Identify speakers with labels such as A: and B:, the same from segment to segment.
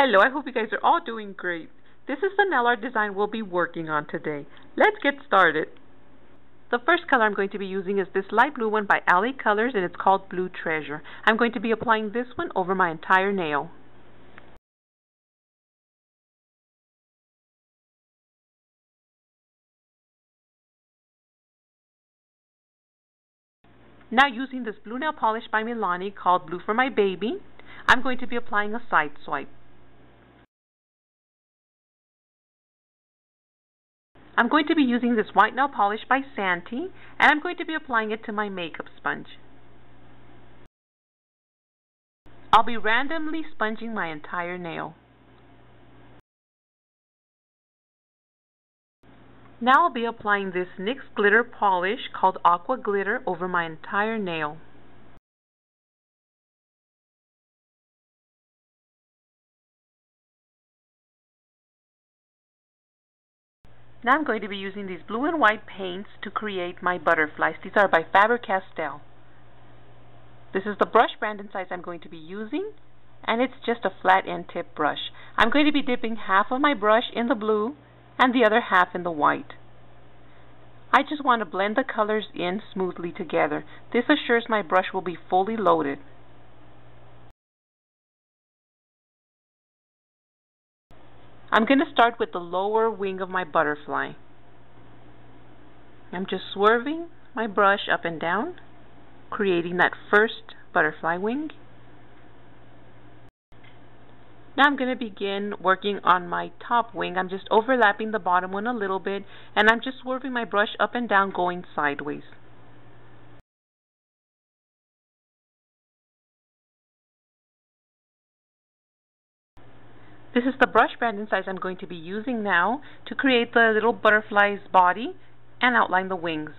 A: Hello, I hope you guys are all doing great. This is the nail art design we'll be working on today. Let's get started. The first color I'm going to be using is this light blue one by LA Colors and it's called Blue Treasure. I'm going to be applying this one over my entire nail. Now using this blue nail polish by Milani called Blue for My Baby, I'm going to be applying a side swipe. I'm going to be using this white nail polish by Santee and I'm going to be applying it to my makeup sponge. I'll be randomly sponging my entire nail. Now I'll be applying this NYX glitter polish called Aqua Glitter over my entire nail. Now I'm going to be using these blue and white paints to create my butterflies. These are by Faber-Castell. This is the brush brand and size I'm going to be using and it's just a flat end tip brush. I'm going to be dipping half of my brush in the blue and the other half in the white. I just want to blend the colors in smoothly together. This assures my brush will be fully loaded. I'm going to start with the lower wing of my butterfly. I'm just swerving my brush up and down, creating that first butterfly wing. Now I'm going to begin working on my top wing. I'm just overlapping the bottom one a little bit and I'm just swerving my brush up and down going sideways. This is the brush brand and size I'm going to be using now to create the little butterfly's body and outline the wings.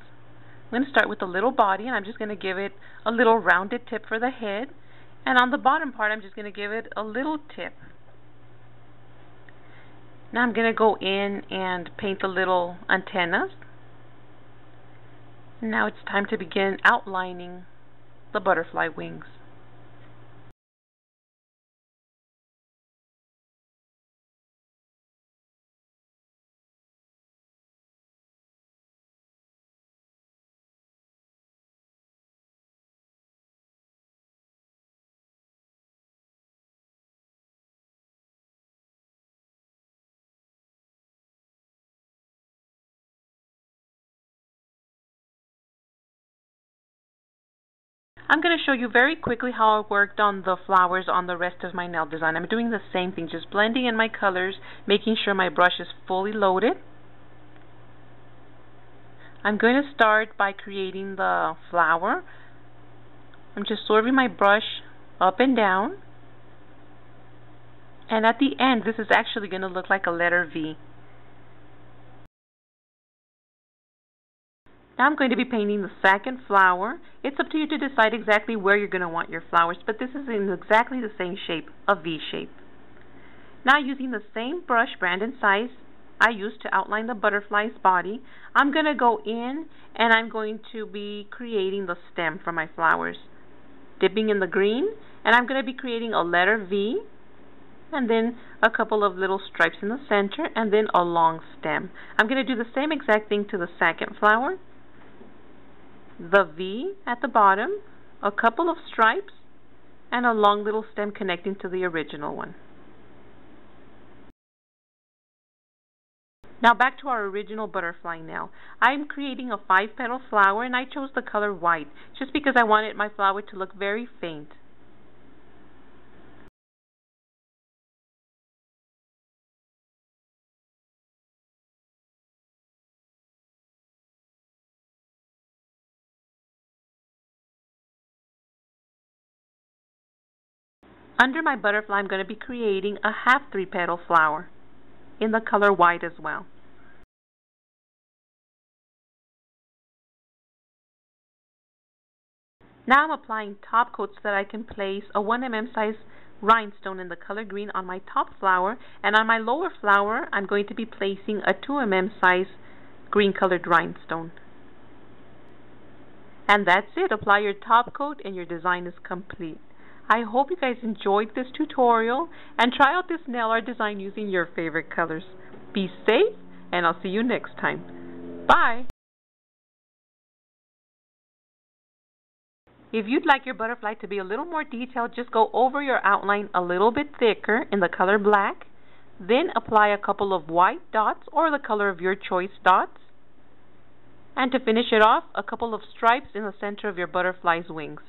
A: I'm going to start with the little body and I'm just going to give it a little rounded tip for the head and on the bottom part I'm just going to give it a little tip. Now I'm going to go in and paint the little antennas. Now it's time to begin outlining the butterfly wings. I'm going to show you very quickly how I worked on the flowers on the rest of my nail design. I'm doing the same thing, just blending in my colors, making sure my brush is fully loaded. I'm going to start by creating the flower. I'm just swerving my brush up and down. And at the end, this is actually going to look like a letter V. Now I'm going to be painting the second flower. It's up to you to decide exactly where you're going to want your flowers, but this is in exactly the same shape, a V shape. Now using the same brush brand and size I used to outline the butterfly's body, I'm going to go in and I'm going to be creating the stem for my flowers. Dipping in the green, and I'm going to be creating a letter V, and then a couple of little stripes in the center, and then a long stem. I'm going to do the same exact thing to the second flower the V at the bottom, a couple of stripes, and a long little stem connecting to the original one. Now back to our original butterfly nail. I'm creating a five petal flower and I chose the color white just because I wanted my flower to look very faint. Under my butterfly, I'm going to be creating a half three petal flower in the color white as well. Now I'm applying top coat so that I can place a 1 mm size rhinestone in the color green on my top flower and on my lower flower I'm going to be placing a 2 mm size green colored rhinestone. And that's it. Apply your top coat and your design is complete. I hope you guys enjoyed this tutorial and try out this nail art design using your favorite colors. Be safe and I'll see you next time. Bye! If you'd like your butterfly to be a little more detailed, just go over your outline a little bit thicker in the color black. Then apply a couple of white dots or the color of your choice dots. And to finish it off, a couple of stripes in the center of your butterfly's wings.